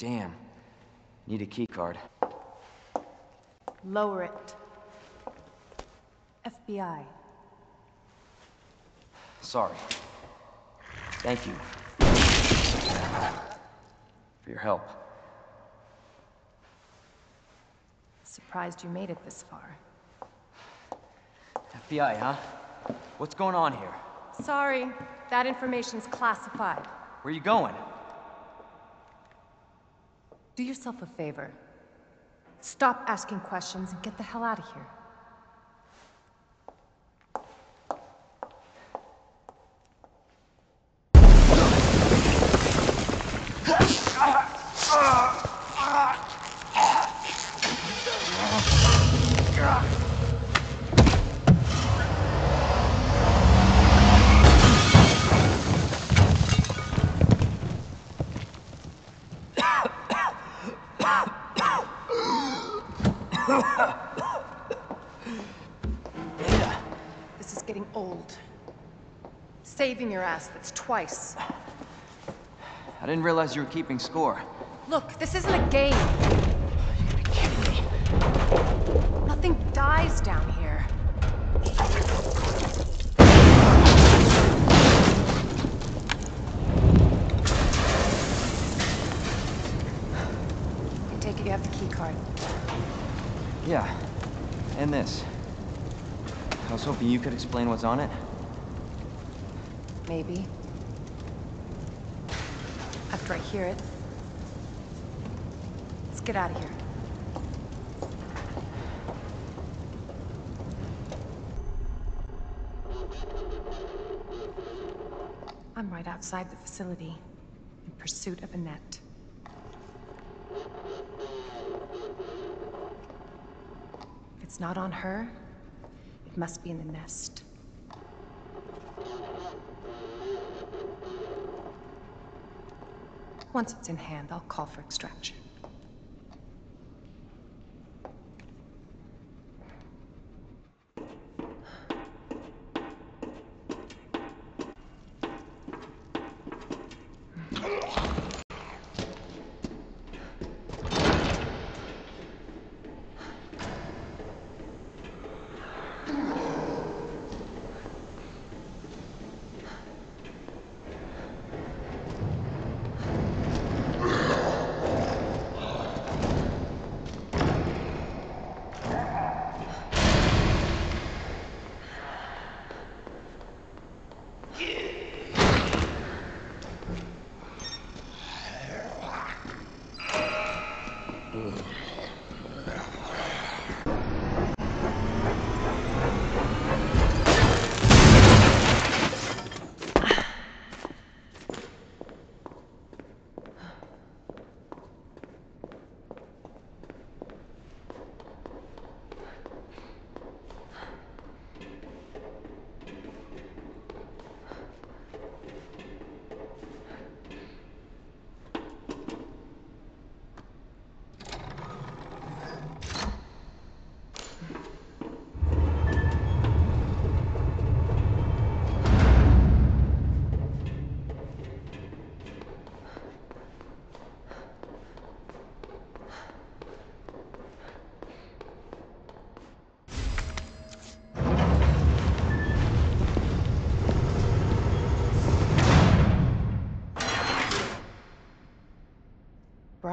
Damn. Need a key card. Lower it. FBI. Sorry. Thank you. For your help. Surprised you made it this far. FBI, huh? What's going on here? Sorry, that information's classified. Where are you going? Do yourself a favor. Stop asking questions and get the hell out of here. This is getting old. Saving your ass, that's twice. I didn't realize you were keeping score. Look, this isn't a game. You're kidding me. Nothing dies down here. I take it you have the key card. Yeah. And this. I was hoping you could explain what's on it. Maybe. After I hear it. Let's get out of here. I'm right outside the facility, in pursuit of Annette. If it's not on her, it must be in the nest. Once it's in hand, I'll call for extraction. Ugh.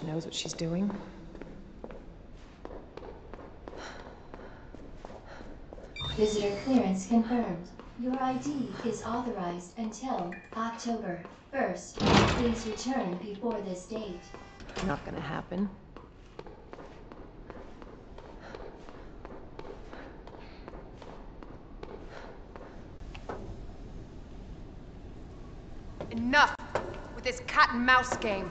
That bitch knows what she's doing. Visitor clearance confirmed. Your ID is authorized until October 1st. Please return before this date. Not gonna happen. Enough with this cat and mouse game.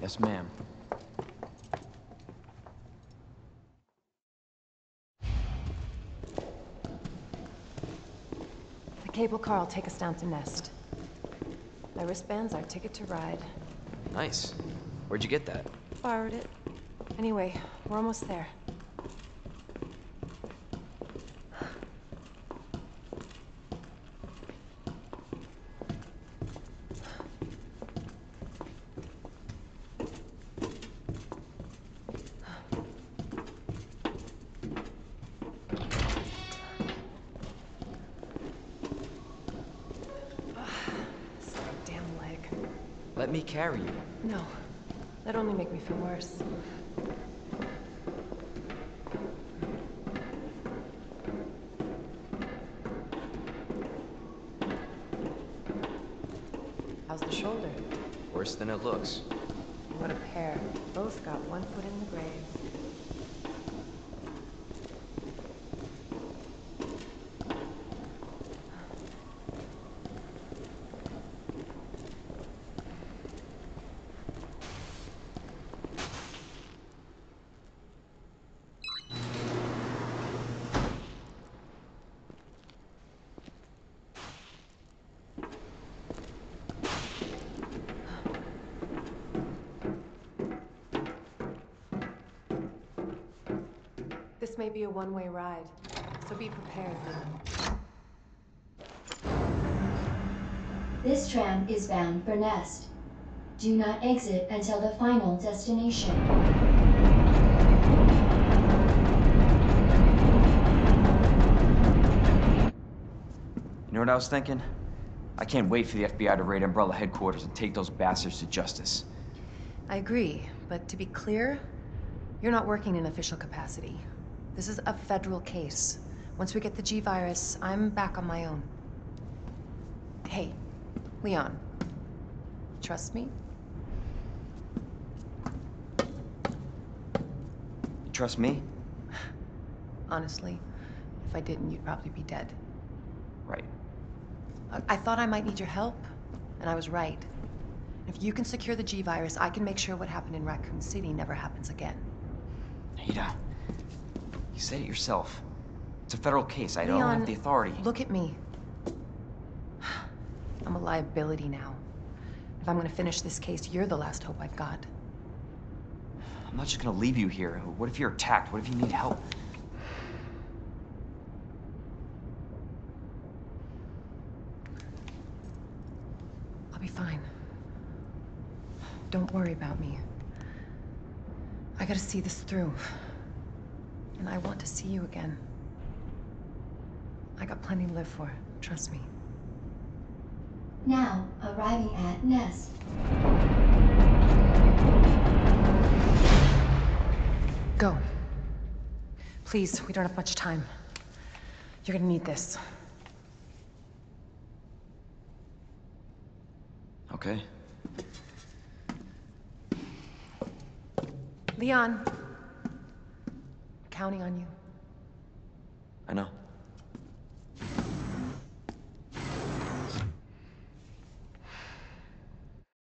Yes, ma'am. The cable car will take us down to Nest. My wristband's our ticket to ride. Nice. Where'd you get that? Borrowed it. Anyway, we're almost there. This damn leg. Let me carry you. No, that'd only make me feel worse. How's the shoulder? Worse than it looks. What a pair. Both got one foot in the grave. This may be a one-way ride. So be prepared. This tram is bound for Nest. Do not exit until the final destination. You know what I was thinking? I can't wait for the FBI to raid Umbrella headquarters and take those bastards to justice. I agree, but to be clear, you're not working in official capacity. This is a federal case. Once we get the G-Virus, I'm back on my own. Hey, Leon. Trust me? You trust me? Honestly, if I didn't, you'd probably be dead. Right. I, I thought I might need your help, and I was right. If you can secure the G-Virus, I can make sure what happened in Raccoon City never happens again. Ada, you said it yourself. It's a federal case. I don't have the authority. Look at me. I'm a liability now. If I'm gonna finish this case, you're the last hope I've got. I'm not just gonna leave you here. What if you're attacked? What if you need help? I'll be fine. Don't worry about me. I gotta see this through. And I want to see you again. I got plenty to live for, trust me. Now, arriving at Nest. Go. Please, we don't have much time. You're gonna need this. Okay. Leon. Counting on you. I know.